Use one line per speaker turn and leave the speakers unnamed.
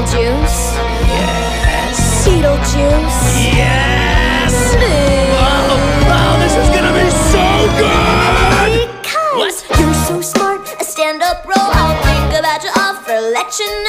Beetlejuice.
Yes.
Beetlejuice.
Yes. Oh, oh, this is gonna be so good.
Because you're so smart, a stand-up role. I'll think about your offer. let you know.